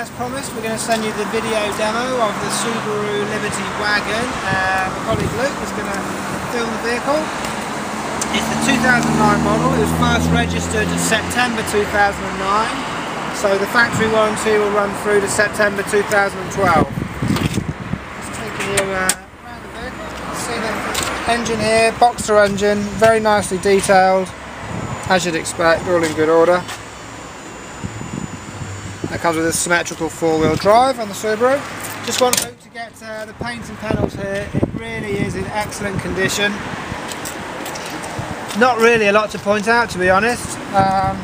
As promised, we're going to send you the video demo of the Subaru Liberty wagon. Uh, my colleague Luke is going to film the vehicle. It's the 2009 model. It was first registered in September 2009. So the factory warranty will run through to September 2012. Just taking you uh, around the vehicle. See the engine here, boxer engine, very nicely detailed, as you'd expect, all in good order. That comes with a symmetrical four-wheel drive on the Subaru. Just want to get uh, the paint and panels here. It really is in excellent condition. Not really a lot to point out, to be honest. Um,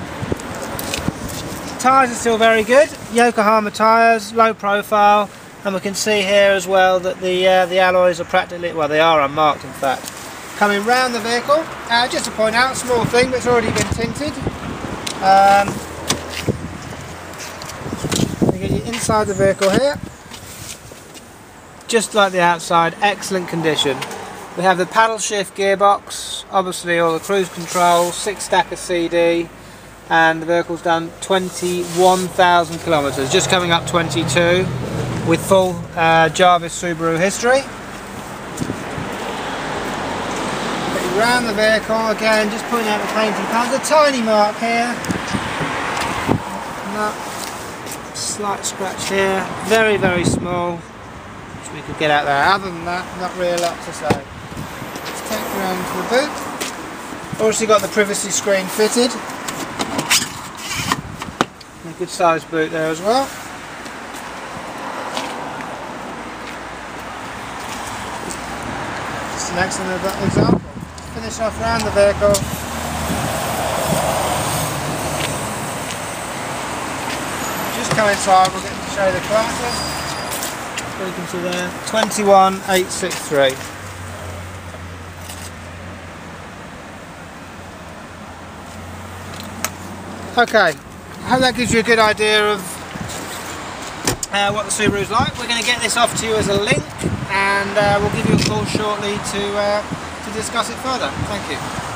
tyres are still very good. Yokohama tyres, low profile, and we can see here as well that the uh, the alloys are practically well, they are unmarked in fact. Coming round the vehicle, uh, just to point out, small thing, but it's already been tinted. Um, inside the vehicle here, just like the outside, excellent condition. We have the paddle shift gearbox, obviously all the cruise control, six stacker CD, and the vehicle's done 21,000 kilometres, just coming up 22, with full uh, Jarvis Subaru history. Around the vehicle again, just putting out the painting panels. A tiny mark here. No, slight scratch here. Very, very small. Which we could get out there. Other than that, not really a lot to say. Let's take around to the boot. Obviously got the privacy screen fitted. A good sized boot there as well. Just an excellent example finish off around the vehicle. Come inside, we'll get to show the you can see there, 21863. Okay, I hope that gives you a good idea of uh, what the Subaru is like. We're going to get this off to you as a link and uh, we'll give you a call shortly to uh, to discuss it further. Thank you.